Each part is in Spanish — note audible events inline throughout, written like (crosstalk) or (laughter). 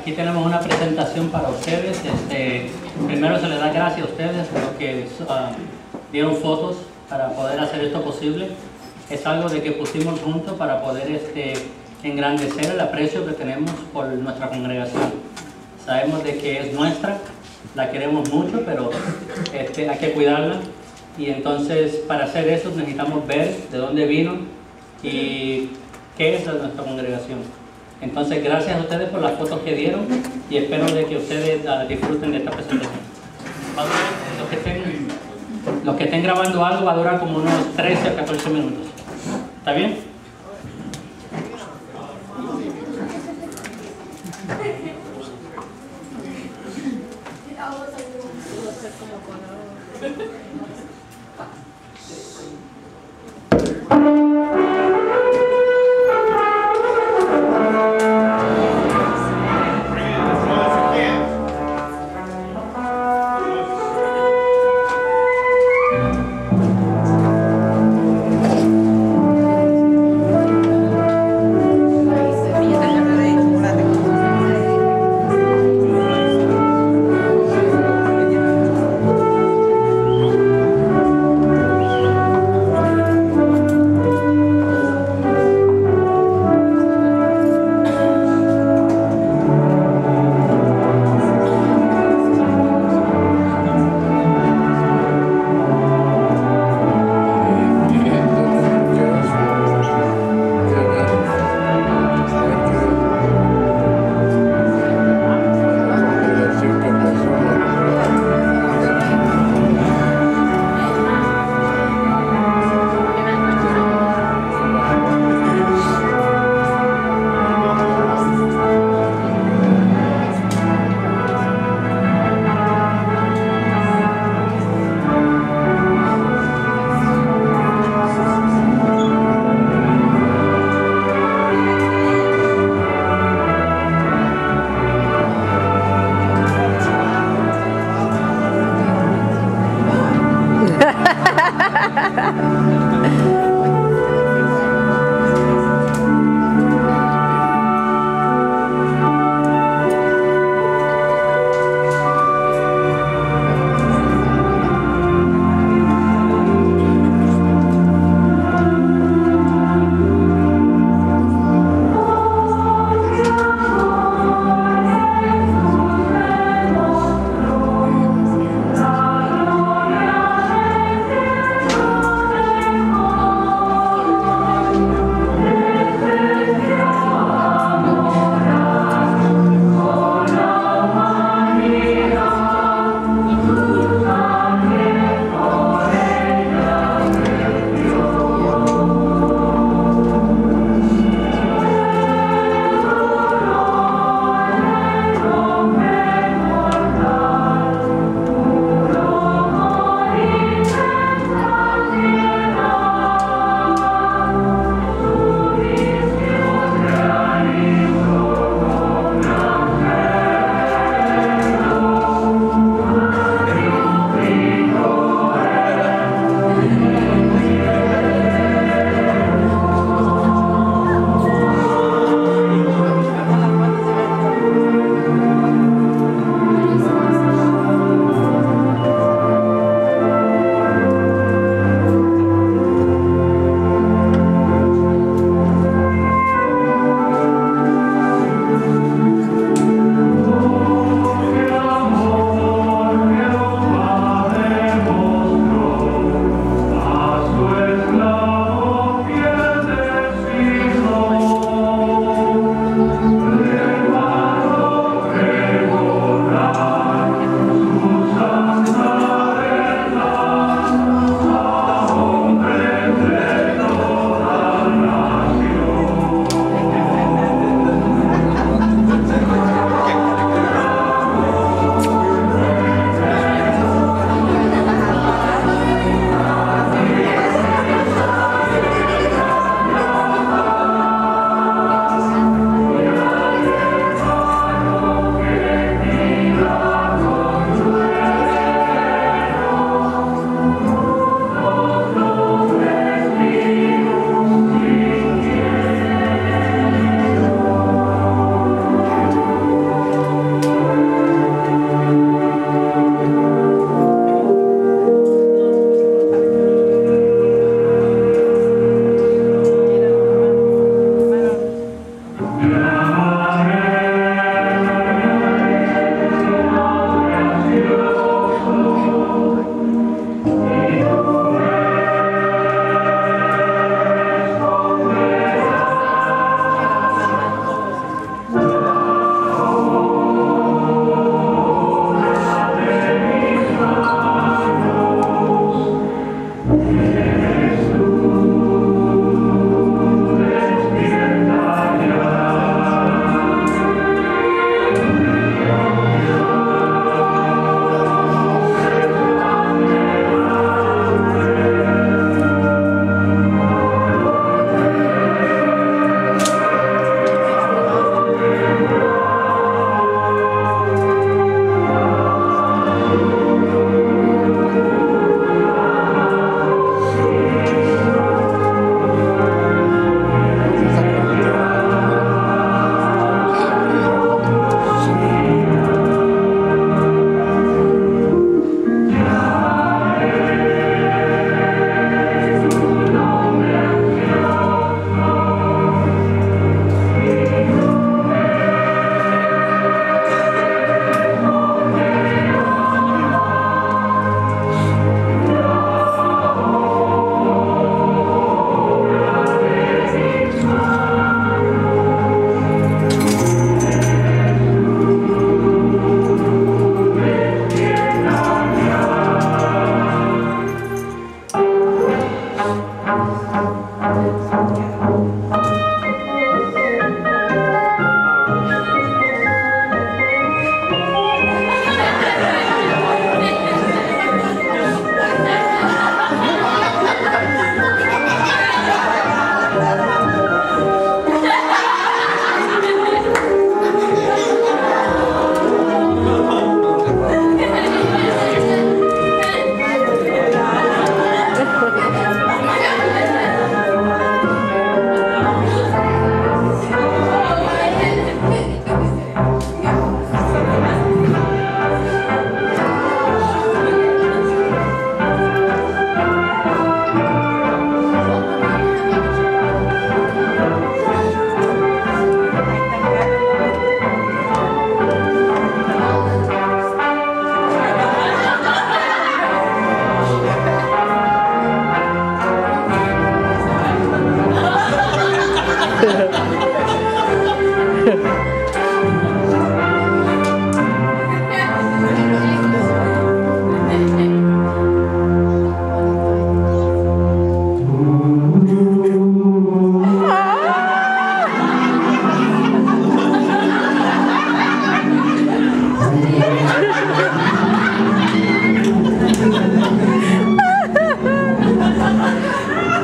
aquí tenemos una presentación para ustedes. Este, primero se les da gracias a ustedes porque ah, dieron fotos para poder hacer esto posible. Es algo de que pusimos juntos para poder este, engrandecer el aprecio que tenemos por nuestra congregación. Sabemos de que es nuestra, la queremos mucho, pero este, hay que cuidarla. Y entonces para hacer eso necesitamos ver de dónde vino y qué es nuestra congregación. Entonces, gracias a ustedes por las fotos que dieron y espero de que ustedes ah, disfruten de esta presentación. Los que, estén, los que estén grabando algo va a durar como unos 13 a 14 minutos. ¿Está bien? (laughs)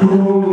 Oh.